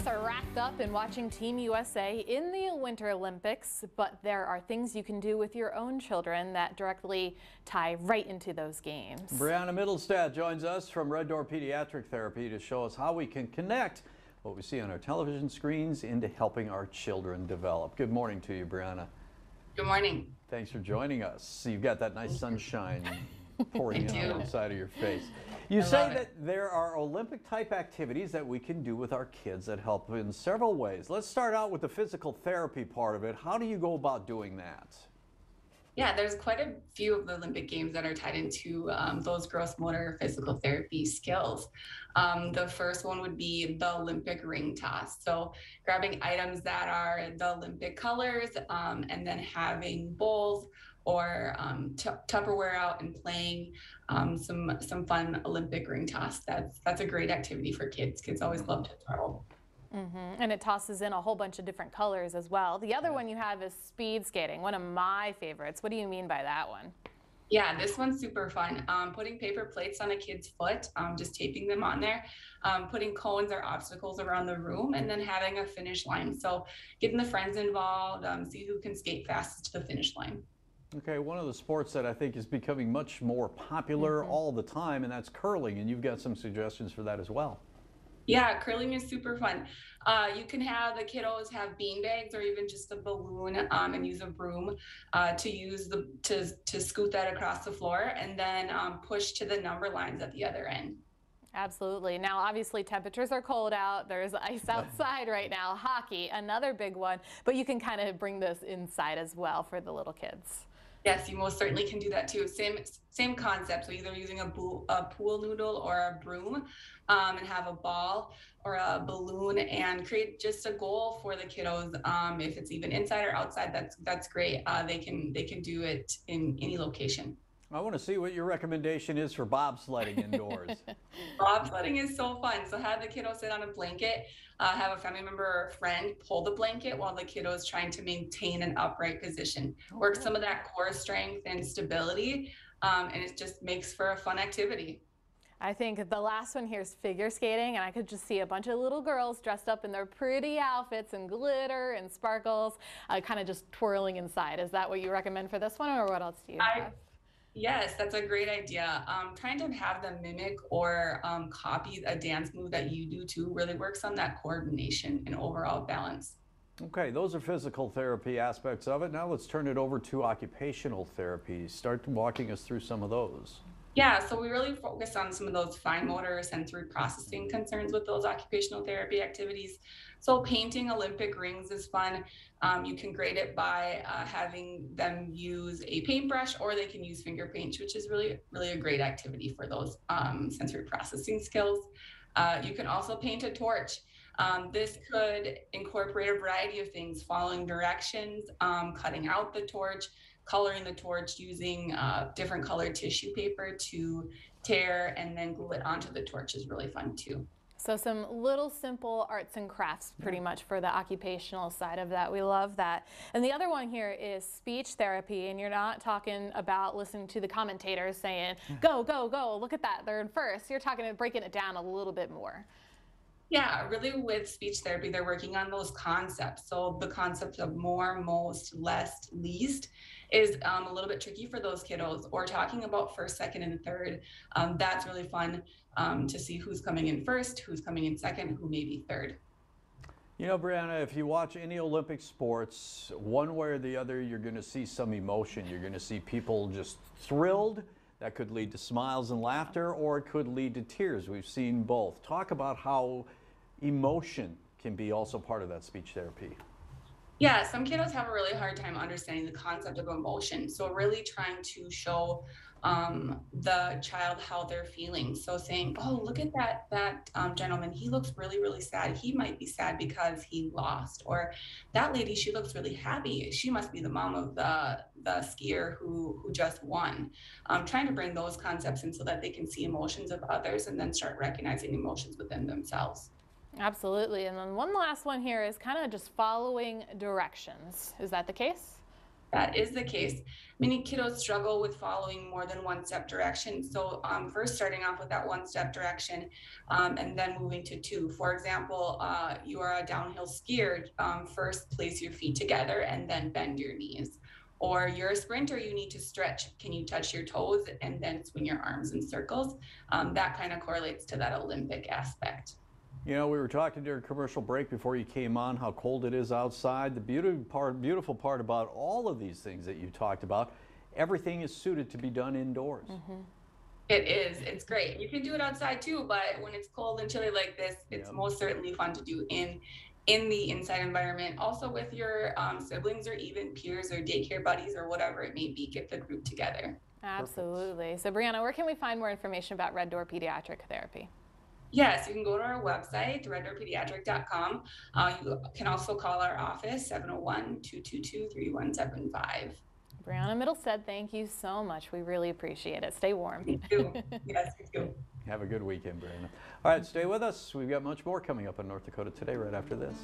us are wrapped up in watching Team USA in the Winter Olympics, but there are things you can do with your own children that directly tie right into those games. Brianna Middlestad joins us from Red Door Pediatric Therapy to show us how we can connect what we see on our television screens into helping our children develop. Good morning to you, Brianna. Good morning. Thanks for joining us. You've got that nice sunshine pouring in on the side of your face. You I say that there are Olympic type activities that we can do with our kids that help in several ways. Let's start out with the physical therapy part of it. How do you go about doing that? Yeah, there's quite a few of the Olympic Games that are tied into um, those gross motor physical therapy skills. Um, the first one would be the Olympic ring toss. So, grabbing items that are the Olympic colors um, and then having bowls or um, t- Tupperware out and playing um, some some fun Olympic ring toss. That's that's a great activity for kids. Kids always love to throw. Mm-hmm. And it tosses in a whole bunch of different colors as well. The other one you have is speed skating, one of my favorites. What do you mean by that one? Yeah, this one's super fun. Um, putting paper plates on a kid's foot, um, just taping them on there, um, putting cones or obstacles around the room, and then having a finish line. So getting the friends involved, um, see who can skate fastest to the finish line. Okay, one of the sports that I think is becoming much more popular mm-hmm. all the time, and that's curling, and you've got some suggestions for that as well. Yeah, curling is super fun. Uh, you can have the kiddos have bean bags or even just a balloon um, and use a broom uh, to use the to to scoot that across the floor and then um, push to the number lines at the other end. Absolutely. Now, obviously, temperatures are cold out. There's ice outside right now. Hockey, another big one, but you can kind of bring this inside as well for the little kids. Yes, you most certainly can do that too. Same same concept. So either using a, bo- a pool noodle or a broom, um, and have a ball or a balloon, and create just a goal for the kiddos. Um, if it's even inside or outside, that's that's great. Uh, they can they can do it in any location. I want to see what your recommendation is for bobsledding indoors. bobsledding is so fun. So have the kiddo sit on a blanket, uh, have a family member or friend pull the blanket while the kiddo is trying to maintain an upright position. Work some of that core strength and stability, um, and it just makes for a fun activity. I think the last one here is figure skating, and I could just see a bunch of little girls dressed up in their pretty outfits and glitter and sparkles, uh, kind of just twirling inside. Is that what you recommend for this one, or what else do you I, have? Yes, that's a great idea. Um, trying to have them mimic or um, copy a dance move that you do too really works on that coordination and overall balance. Okay, those are physical therapy aspects of it. Now let's turn it over to occupational therapy. Start walking us through some of those. Yeah, so we really focus on some of those fine motor sensory processing concerns with those occupational therapy activities. So painting Olympic rings is fun. Um, you can grade it by uh, having them use a paintbrush or they can use finger paint, which is really, really a great activity for those um, sensory processing skills. Uh, you can also paint a torch. Um, this could incorporate a variety of things, following directions, um, cutting out the torch, coloring the torch using uh, different colored tissue paper to tear and then glue it onto the torch is really fun too. So some little simple arts and crafts pretty much for the occupational side of that. We love that. And the other one here is speech therapy. And you're not talking about listening to the commentators saying, go, go, go, look at that, they're in first. You're talking about breaking it down a little bit more. Yeah, really with speech therapy, they're working on those concepts. So the concept of more, most, less, least is um, a little bit tricky for those kiddos or talking about first, second, and third. Um, that's really fun um, to see who's coming in first, who's coming in second, who may be third. You know, Brianna, if you watch any Olympic sports, one way or the other, you're going to see some emotion. You're going to see people just thrilled. That could lead to smiles and laughter, or it could lead to tears. We've seen both. Talk about how emotion can be also part of that speech therapy. Yeah, some kiddos have a really hard time understanding the concept of emotion. So, really trying to show um, the child how they're feeling. So, saying, "Oh, look at that that um, gentleman. He looks really, really sad. He might be sad because he lost." Or, "That lady, she looks really happy. She must be the mom of the the skier who who just won." Um, trying to bring those concepts in so that they can see emotions of others and then start recognizing emotions within themselves. Absolutely. And then one last one here is kind of just following directions. Is that the case? that is the case, many kiddos struggle with following more than one step direction. So, um, first starting off with that one step direction um, and then moving to two. For example, uh, you are a downhill skier, um, first place your feet together and then bend your knees. Or you're a sprinter, you need to stretch. Can you touch your toes and then swing your arms in circles? Um, that kind of correlates to that Olympic aspect. You know, we were talking during commercial break before you came on how cold it is outside. The beautiful part, beautiful part about all of these things that you talked about, everything is suited to be done indoors. It is. It's great. You can do it outside too, but when it's cold and chilly like this, it's Yeah. most certainly fun to do in in the inside environment. Also with your um, siblings or even peers or daycare buddies or whatever it may be. Get the group together. Absolutely. So, Brianna, where can we find more information about Red Door Pediatric Therapy? Yes, you can go to our website, reddoorpediatric.com. Uh, you can also call our office, 701-222-3175. Brianna Middlestead, thank you so much. We really appreciate it. Stay warm. Thank you. yes, thank you. Have a good weekend, Brianna. All right, stay with us. We've got much more coming up in North Dakota Today right after this.